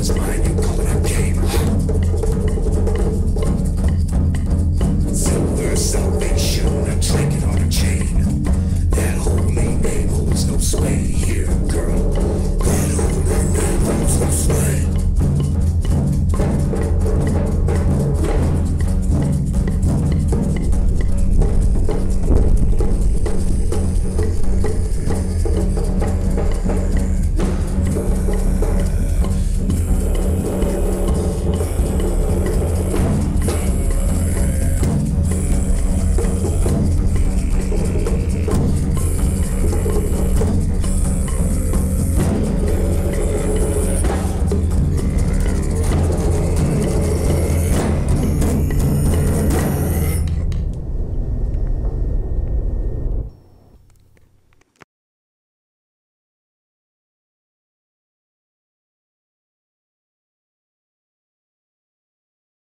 was mine.